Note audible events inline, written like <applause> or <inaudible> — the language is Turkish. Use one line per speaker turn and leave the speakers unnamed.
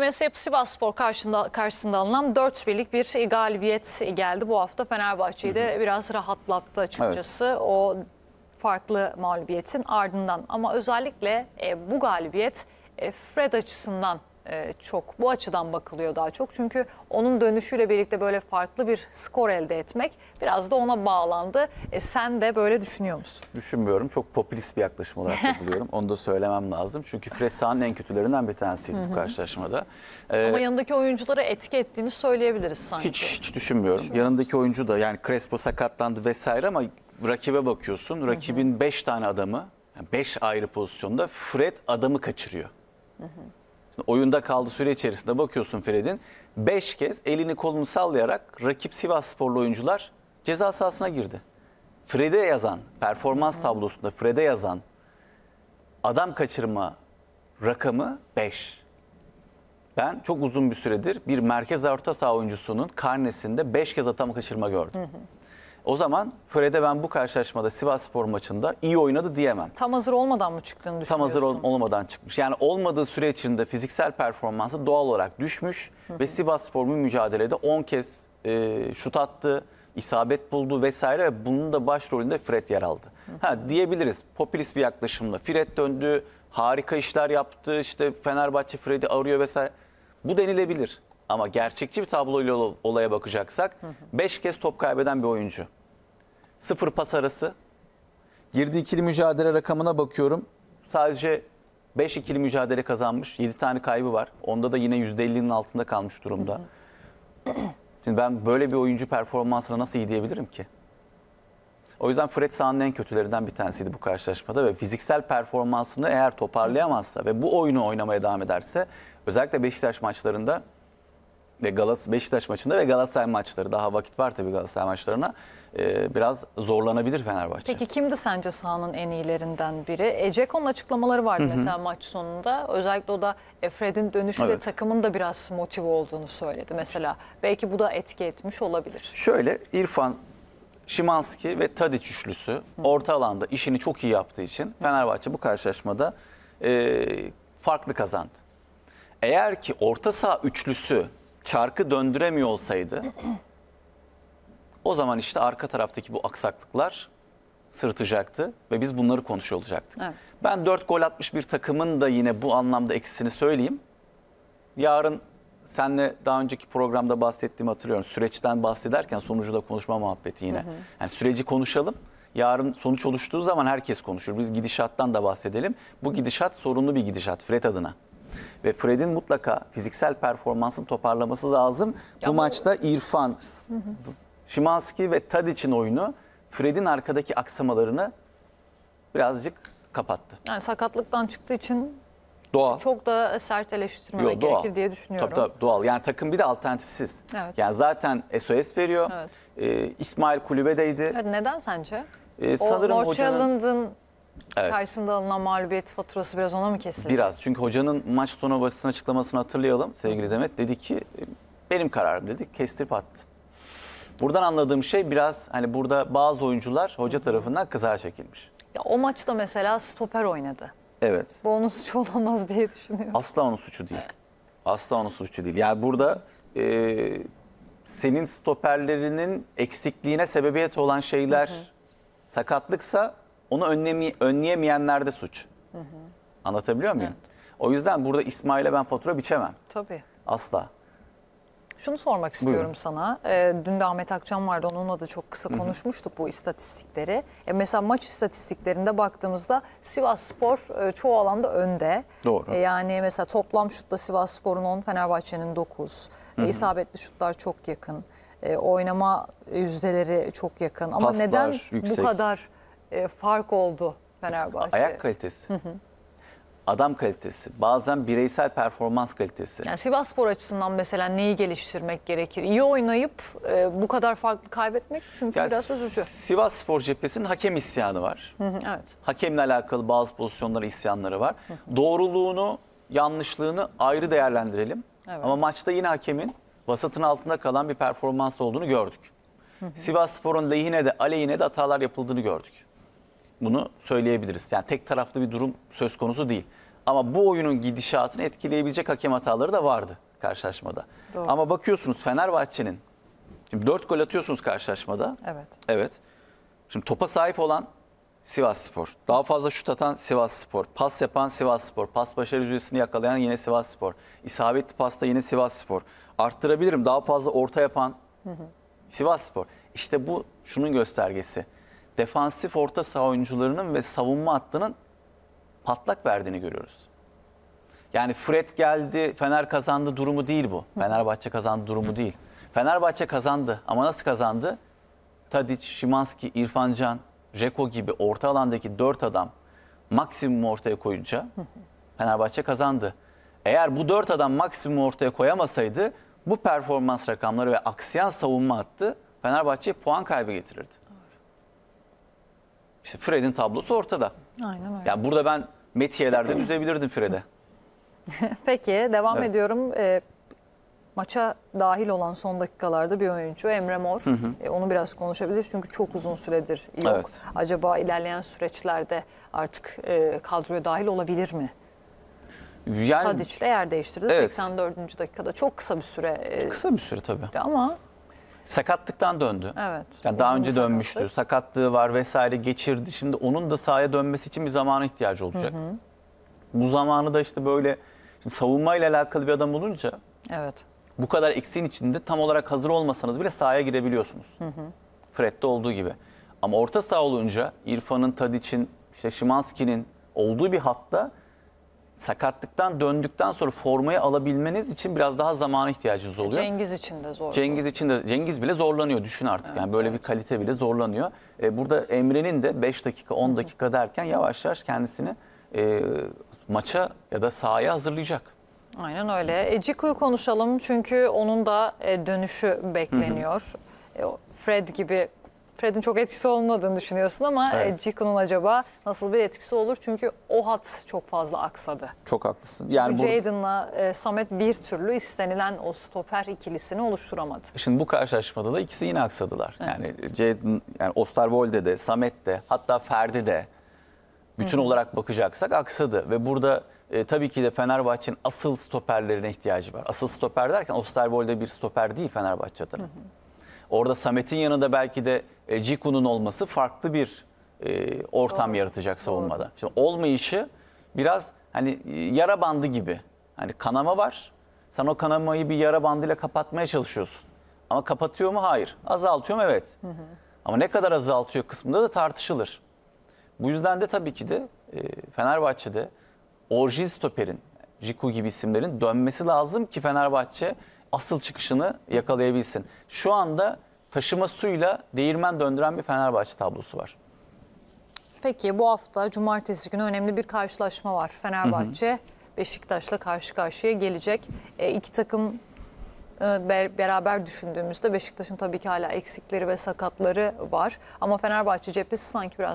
MS Yapı Sivasspor karşısında, karşısında alınan 4 birlik bir galibiyet geldi. Bu hafta Fenerbahçe'yi de biraz rahatlattı açıkçası. O farklı mağlubiyetin ardından. Ama özellikle e, bu galibiyet e, Fred açısından e, çok bu açıdan bakılıyor daha çok. Çünkü onun dönüşüyle birlikte böyle farklı bir skor elde etmek biraz da ona bağlandı. E, sen de böyle düşünüyor musun?
Düşünmüyorum. Çok popülist bir yaklaşım olarak buluyorum. Onu da söylemem lazım. Çünkü Fred sahanın en kötülerinden bir tanesiydi bu karşılaşmada. Ee,
Ama yanındaki oyunculara etki ettiğini söyleyebiliriz sanki.
hiç hiç düşünmüyorum. Yanındaki oyuncu da yani Crespo sakatlandı vesaire ama rakibe bakıyorsun. Rakibin 5 tane adamı 5 ayrı pozisyonda Fred adamı kaçırıyor. Oyunda kaldığı süre içerisinde bakıyorsun Fred'in 5 kez elini kolunu sallayarak rakip Sivas sporlu oyuncular ceza sahasına girdi. Fred'e yazan, performans tablosunda Fred'e yazan adam kaçırma rakamı 5. Ben çok uzun bir süredir bir merkez orta saha oyuncusunun karnesinde 5 kez adam kaçırma gördüm. O zaman Fred'e ben bu karşılaşmada Sivas Spor maçında iyi oynadı diyemem.
Tam hazır olmadan mı çıktığını
Tam
düşünüyorsun?
hazır ol- olmadan çıkmış. Yani olmadığı süre içinde fiziksel performansı doğal olarak düşmüş ve Sivas Spor mücadelede 10 kez e, şut attı, isabet buldu vesaire ve bunun da başrolünde Fred yer aldı. Ha diyebiliriz popülist bir yaklaşımla Fred döndü, harika işler yaptı, işte Fenerbahçe Fred'i arıyor vesaire. Bu denilebilir. Ama gerçekçi bir tabloyla ol- olaya bakacaksak 5 kez top kaybeden bir oyuncu. Sıfır pas arası, Girdiği ikili mücadele rakamına bakıyorum. Sadece 5 ikili mücadele kazanmış. 7 tane kaybı var. Onda da yine %50'nin altında kalmış durumda. <clears throat> Şimdi ben böyle bir oyuncu performansına nasıl iyi diyebilirim ki? O yüzden Fred sahanın en kötülerinden bir tanesiydi bu karşılaşmada ve fiziksel performansını eğer toparlayamazsa ve bu oyunu oynamaya devam ederse özellikle Beşiktaş maçlarında ve Galas Beşiktaş maçında ve Galatasaray maçları daha vakit var tabii Galatasaray maçlarına e, biraz zorlanabilir Fenerbahçe.
Peki kimdi sence sahanın en iyilerinden biri? E, Ceko'nun açıklamaları vardı mesela maç sonunda. Özellikle o da e, Fred'in dönüşüyle
Evet.
takımın da biraz motive olduğunu söyledi mesela. Belki bu da etki etmiş olabilir.
Şöyle İrfan, Şimanski ve Tadic üçlüsü orta alanda işini çok iyi yaptığı için Fenerbahçe bu karşılaşmada e, farklı kazandı. Eğer ki orta saha üçlüsü çarkı döndüremiyor olsaydı o zaman işte arka taraftaki bu aksaklıklar sırıtacaktı ve biz bunları konuşuyor olacaktık.
Evet.
Ben 4 gol atmış bir takımın da yine bu anlamda eksisini söyleyeyim. Yarın senle daha önceki programda bahsettiğimi hatırlıyorum. Süreçten bahsederken sonucu da konuşma muhabbeti yine. Yani süreci konuşalım. Yarın sonuç oluştuğu zaman herkes konuşur. Biz gidişattan da bahsedelim. Bu gidişat sorunlu bir gidişat Fred adına. Ve Fred'in mutlaka fiziksel performansını toparlaması lazım.
Ya
bu
bu-
maçta İrfan, Şimanski ve Tadic'in oyunu Fred'in arkadaki aksamalarını birazcık kapattı.
Yani sakatlıktan çıktığı için
Doğal.
çok da sert eleştirmemek gerekir diye düşünüyorum.
Tabii tabii doğal. Yani takım bir de alternatifsiz.
Evet.
Yani zaten SOS veriyor.
Evet.
Ee, İsmail kulübedeydi.
Evet, neden sence?
Ee,
O
sanırım hocanın Evet.
karşısında alınan mağlubiyet faturası biraz ona mı kesildi?
biraz. Çünkü hocanın maç sonu basın açıklamasını hatırlayalım sevgili Demet. Dedi ki benim kararım dedi. Kestirip attı. Buradan anladığım şey biraz hani burada bazı oyuncular hoca tarafından kızağa çekilmiş.
Ya, o maçta mesela stoper oynadı.
Evet.
Bu onun suçu olamaz diye düşünüyorum.
Asla onun suçu değil. Asla onun suçu değil. Yani burada e, senin stoperlerinin eksikliğine sebebiyet olan şeyler sakatlıksa onu önlemi, önleyemeyenler de suç. Anlatabiliyor muyum? O yüzden burada İsmail'e ben fatura biçemem.
Tabii.
Asla.
Şunu sormak istiyorum
Buyurun.
sana. Ee, dün de Ahmet Akçam vardı. Onunla da çok kısa konuşmuştuk bu istatistikleri. E, mesela maç istatistiklerinde baktığımızda Sivas Spor e, çoğu alanda önde.
Doğru.
E, yani mesela toplam şutta Sivas Spor'un 10, Fenerbahçe'nin 9. E, isabetli şutlar çok yakın. E, oynama yüzdeleri çok yakın. Ama
Paslar
neden
yüksek.
bu kadar e, fark oldu Fenerbahçe?
Ayak kalitesi. Adam kalitesi. Bazen bireysel performans kalitesi.
Yani Sivas Spor açısından mesela neyi geliştirmek gerekir? İyi oynayıp e, bu kadar farklı kaybetmek çünkü
Ya
biraz üzücü.
Sivas Spor cephesinin hakem isyanı var.
Hı hı, Evet.
Hakemle alakalı bazı pozisyonlara isyanları var. Doğruluğunu, yanlışlığını ayrı değerlendirelim.
Evet.
Ama maçta yine hakemin vasatın altında kalan bir performans olduğunu gördük. Sivas Spor'un lehine de aleyhine de hatalar yapıldığını gördük. Bunu söyleyebiliriz. Yani tek taraflı bir durum söz konusu değil. Ama bu oyunun gidişatını etkileyebilecek hakem hataları da vardı karşılaşmada.
Doğru.
Ama bakıyorsunuz Fenerbahçe'nin şimdi 4 gol atıyorsunuz karşılaşmada.
Evet.
Evet. Şimdi topa sahip olan Sivas Spor. Daha fazla şut atan Sivas Spor. Pas yapan Sivas Spor. Pas başarı yüzdesini yakalayan yine Sivas Spor. İsabetli pasta yine Sivas Spor. Arttırabilirim. Daha fazla orta yapan Sivas Spor. İşte bu şunun göstergesi. Defansif orta saha oyuncularının ve savunma hattının patlak verdiğini görüyoruz. Yani Fred geldi, Fener kazandı durumu değil bu. Fenerbahçe kazandı durumu değil. Fenerbahçe kazandı ama nasıl kazandı? Tadic, Şimanski, İrfan Can, Jeko gibi orta alandaki dört adam maksimum ortaya koyunca Fenerbahçe kazandı. Eğer bu dört adam maksimum ortaya koyamasaydı bu performans rakamları ve aksiyen savunma hattı Fenerbahçe'ye puan kaybı getirirdi. İşte Fred'in tablosu ortada.
Aynen öyle.
Yani burada ben metiyelerden üzebilirdim Fred'e. <laughs>
Peki devam
Evet.
ediyorum. Ee, maça dahil olan son dakikalarda bir oyuncu Emre Mor. Ee, onu biraz konuşabiliriz çünkü çok uzun süredir yok.
Evet.
Acaba ilerleyen süreçlerde artık e, kadroya dahil olabilir mi?
Yani
Tadic'le yer değiştirdi
Evet.
84. dakikada. Çok kısa bir süre e,
kısa bir süre tabii.
ama
Sakatlıktan döndü.
evet.
Yani daha önce
bir
dönmüştü.
sakatlık.
Sakatlığı var vesaire geçirdi. Şimdi onun da sahaya dönmesi için bir zamana ihtiyacı olacak. Bu zamanı da işte böyle şimdi savunmayla alakalı bir adam olunca
Evet.
bu kadar eksiğin içinde tam olarak hazır olmasanız bile sahaya girebiliyorsunuz. Fred'de olduğu gibi. Ama orta saha olunca İrfan'ın, Tadic'in, işte Şimanski'nin olduğu bir hatta sakatlıktan döndükten sonra formayı alabilmeniz için biraz daha zamana ihtiyacınız oluyor.
Cengiz için de zor.
Cengiz için de Cengiz bile zorlanıyor düşün artık. Yani böyle bir kalite bile zorlanıyor. E, burada Emre'nin de 5 dakika 10 dakika derken yavaş yavaş kendisini e, maça ya da sahaya hazırlayacak.
Aynen öyle. E, Ciku'yu konuşalım çünkü onun da e, dönüşü bekleniyor. E, o Fred gibi Fred'in çok etkisi olmadığını düşünüyorsun ama
Evet.
e, Ciku'nun acaba nasıl bir etkisi olur? Çünkü o hat çok fazla aksadı.
Çok haklısın. Yani Bu
Jadon'la e, Samet bir türlü istenilen o stoper ikilisini oluşturamadı.
şimdi bu karşılaşmada da ikisi yine aksadılar. Yani Jadon, yani Osterwolde de, Samet de, hatta Ferdi de bütün olarak bakacaksak aksadı ve burada e, tabii ki de Fenerbahçe'nin asıl stoperlerine ihtiyacı var. Asıl stoper derken Osterwolde bir stoper değil Fenerbahçe adına. Orada Samet'in yanında belki de e, Ciku'nun olması farklı bir e, ortam
Doğru.
yaratacak savunmada. Şimdi olmayışı biraz hani e, yara bandı gibi. Hani kanama var. Sen o kanamayı bir yara bandıyla kapatmaya çalışıyorsun. Ama kapatıyor mu? Hayır. Azaltıyor mu? Evet. Ama ne kadar azaltıyor kısmında da tartışılır. Bu yüzden de tabii ki de e, Fenerbahçe'de orijin stoperin, Jiku gibi isimlerin dönmesi lazım ki Fenerbahçe asıl çıkışını yakalayabilsin. Şu anda taşıma suyla değirmen döndüren bir Fenerbahçe tablosu var.
Peki bu hafta cumartesi günü önemli bir karşılaşma var. Fenerbahçe Beşiktaş'la karşı karşıya gelecek. E, iki takım e, be- beraber düşündüğümüzde Beşiktaş'ın tabii ki hala eksikleri ve sakatları var. Ama Fenerbahçe cephesi sanki biraz